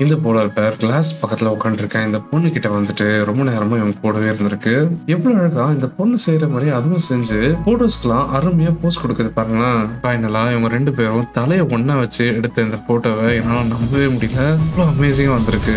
இந்த போலர் பேர் கிளாஸ் பக்கத்துல உட்காந்துருக்கேன் இந்த பொண்ணு கிட்ட வந்துட்டு ரொம்ப நேரமா இவங்க கூடவே இருந்திருக்கு. எவ்வளவு அழகா இந்த பொண்ணு செய்யற மாதிரி அதுவும் செஞ்சு போட்டோஸ்க்குலாம் அருமையா போஸ்ட் கொடுக்குது பாருங்களேன் ஃபைனலா இவங்க ரெண்டு பேரும் தலையை ஒன்னா வச்சு எடுத்த இந்த போட்டோவை என்னால நம்பவே முடியல. அவ்வளோ அமேசிங்கா வந்திருக்கு.